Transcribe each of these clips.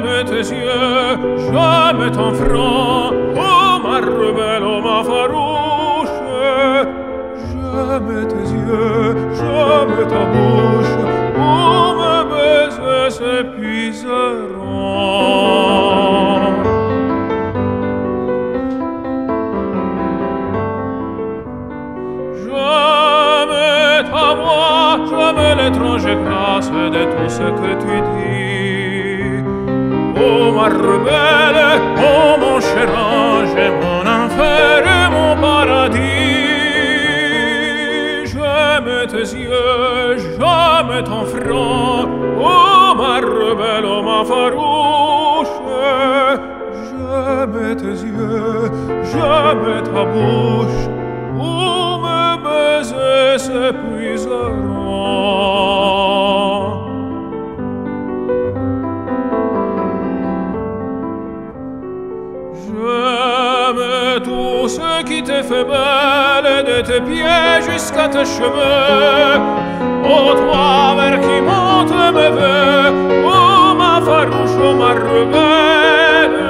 jamais tes yeux, jamais ton front, oh ma rebelle, oh ma farouche, jamais tes yeux, jamais ta bouche, oh mes baisers s'épuiseront. Jamais ta voix, jamais l'étrange grâce de tout ce que tu dis, Oh mon cher ange, mon enfer mon paradis. Jamais tes yeux, jamais ton front, oh ma rebelle, oh ma farouche. Jamais tes yeux, jamais ta bouche, où me baiser s'épuiseront. J'aime tout ce qui te fait belle de tes pieds jusqu'à tes cheveux. Ô toi vers qui monte mes voeux, ô ma farouche, ô ma rebelle.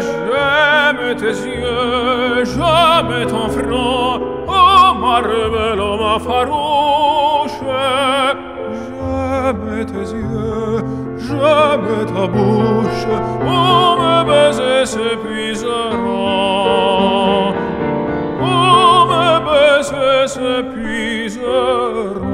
J'aime tes yeux, j'aime ton front, ô ma rebelle, ô ma farouche. J'aime tes yeux, j'aime ta bouche, puiseront.